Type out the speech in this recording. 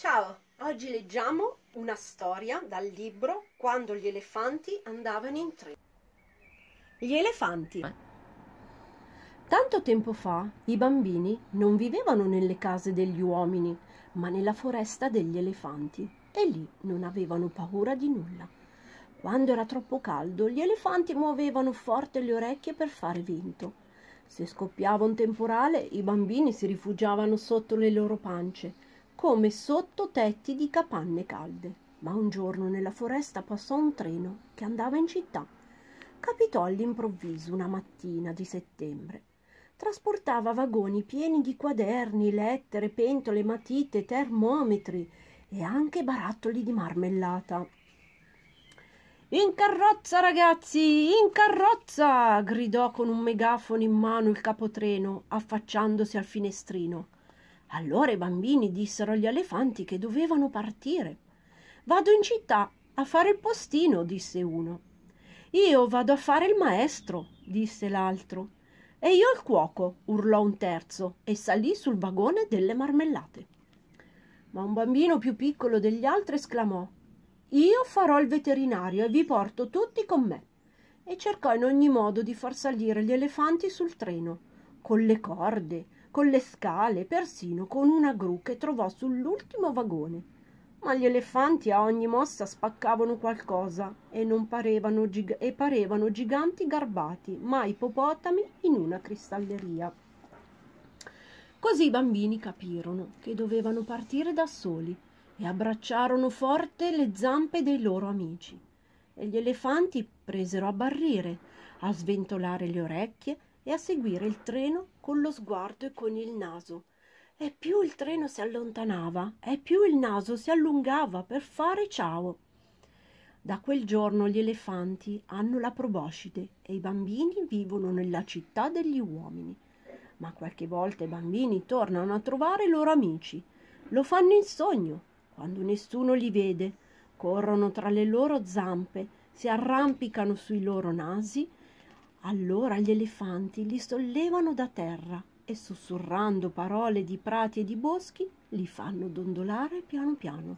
Ciao, oggi leggiamo una storia dal libro Quando gli elefanti andavano in treno. Gli elefanti. Tanto tempo fa i bambini non vivevano nelle case degli uomini, ma nella foresta degli elefanti e lì non avevano paura di nulla. Quando era troppo caldo, gli elefanti muovevano forte le orecchie per fare vento. Se scoppiava un temporale, i bambini si rifugiavano sotto le loro pance come sotto tetti di capanne calde. Ma un giorno nella foresta passò un treno che andava in città. Capitò all'improvviso una mattina di settembre. Trasportava vagoni pieni di quaderni, lettere, pentole, matite, termometri e anche barattoli di marmellata. In carrozza, ragazzi, in carrozza! gridò con un megafono in mano il capotreno, affacciandosi al finestrino. Allora i bambini dissero agli elefanti che dovevano partire. Vado in città a fare il postino, disse uno. Io vado a fare il maestro, disse l'altro. E io il cuoco, urlò un terzo e salì sul vagone delle marmellate. Ma un bambino più piccolo degli altri esclamò Io farò il veterinario e vi porto tutti con me. E cercò in ogni modo di far salire gli elefanti sul treno, con le corde, con le scale, persino con una gru che trovò sull'ultimo vagone. Ma gli elefanti a ogni mossa spaccavano qualcosa e, parevano, gig- e parevano giganti garbati, ma ippopotami in una cristalleria. Così i bambini capirono che dovevano partire da soli e abbracciarono forte le zampe dei loro amici. E gli elefanti presero a barrire, a sventolare le orecchie e a seguire il treno con lo sguardo e con il naso. E più il treno si allontanava, e più il naso si allungava per fare ciao. Da quel giorno gli elefanti hanno la proboscide e i bambini vivono nella città degli uomini. Ma qualche volta i bambini tornano a trovare i loro amici. Lo fanno in sogno, quando nessuno li vede. Corrono tra le loro zampe, si arrampicano sui loro nasi allora gli elefanti li sollevano da terra e sussurrando parole di prati e di boschi li fanno dondolare piano piano.